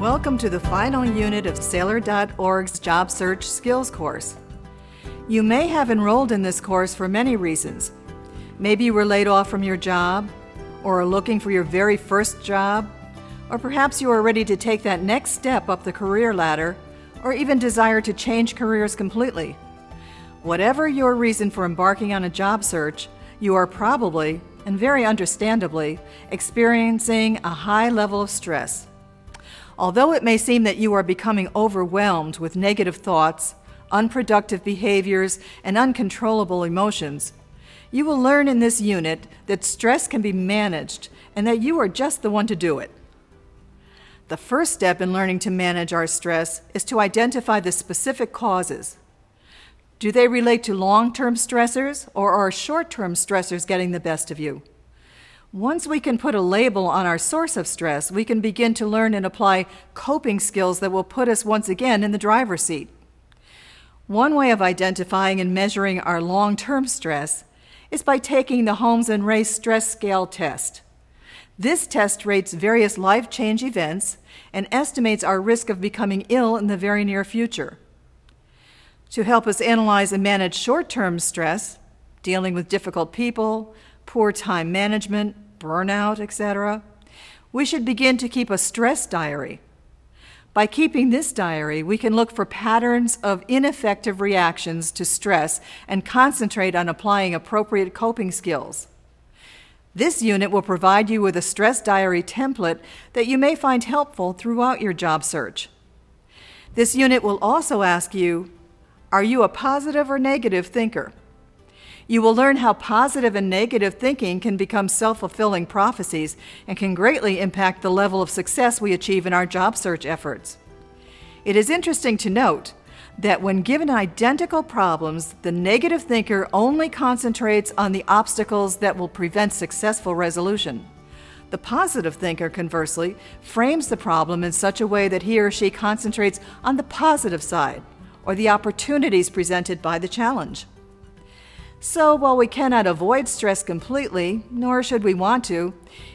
Welcome to the final unit of Saylor.org's Job Search Skills course. You may have enrolled in this course for many reasons. Maybe you were laid off from your job, or are looking for your very first job, or perhaps you are ready to take that next step up the career ladder, or even desire to change careers completely. Whatever your reason for embarking on a job search, you are probably, and very understandably, experiencing a high level of stress. Although it may seem that you are becoming overwhelmed with negative thoughts, unproductive behaviors, and uncontrollable emotions, you will learn in this unit that stress can be managed and that you are just the one to do it. The first step in learning to manage our stress is to identify the specific causes. Do they relate to long term stressors or are short term stressors getting the best of you? Once we can put a label on our source of stress, we can begin to learn and apply coping skills that will put us once again in the driver's seat. One way of identifying and measuring our long term stress is by taking the Holmes and Rahe Stress Scale test. This test rates various life change events and estimates our risk of becoming ill in the very near future. To help us analyze and manage short term stress, dealing with difficult people, poor time management, burnout, etc., we should begin to keep a stress diary. By keeping this diary, we can look for patterns of ineffective reactions to stress and concentrate on applying appropriate coping skills. This unit will provide you with a stress diary template that you may find helpful throughout your job search. This unit will also ask you Are you a positive or negative thinker? You will learn how positive and negative thinking can become self fulfilling prophecies and can greatly impact the level of success we achieve in our job search efforts. It is interesting to note that when given identical problems, the negative thinker only concentrates on the obstacles that will prevent successful resolution. The positive thinker, conversely, frames the problem in such a way that he or she concentrates on the positive side or the opportunities presented by the challenge. So, while we cannot avoid stress completely, nor should we want to,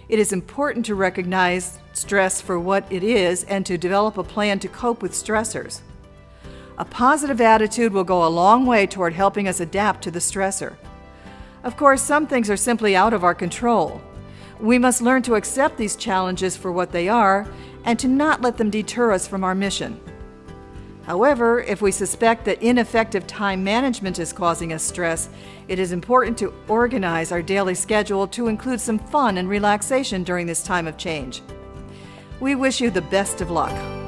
it is important to recognize stress for what it is and to develop a plan to cope with stressors. A positive attitude will go a long way toward helping us adapt to the stressor. Of course, some things are simply out of our control. We must learn to accept these challenges for what they are and to not let them deter us from our mission. However, if we suspect that ineffective time management is causing us stress, it is important to organize our daily schedule to include some fun and relaxation during this time of change. We wish you the best of luck.